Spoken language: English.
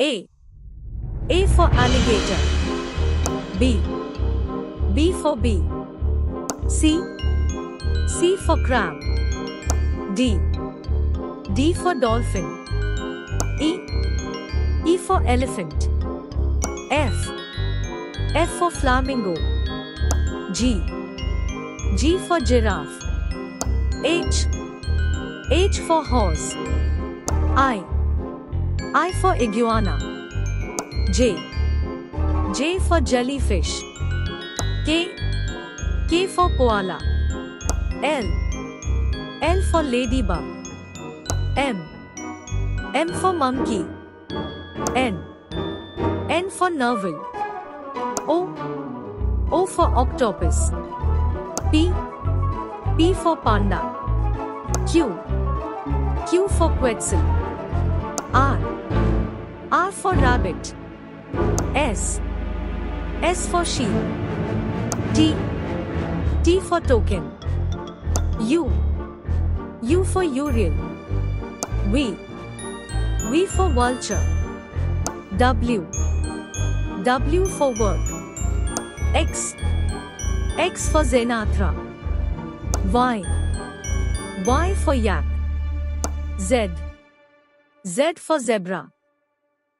A. A for alligator. B. B for bee. C. C for crab. D. D for dolphin. E. E for elephant. F. F for flamingo. G. G for giraffe. H. H for horse. I. I for iguana. J. J for jellyfish. K. K for koala. L. L for ladybug. M. M for monkey. N. N for narwhal. O. O for octopus. P. P for panda. Q. Q for quetzal. R. R for rabbit. S. S for sheep. T. T for toucan. U. U for urial. V. V for vulture. W. W for work. X. X for Zenatra. Y. Y for yak. Z. Z for zebra.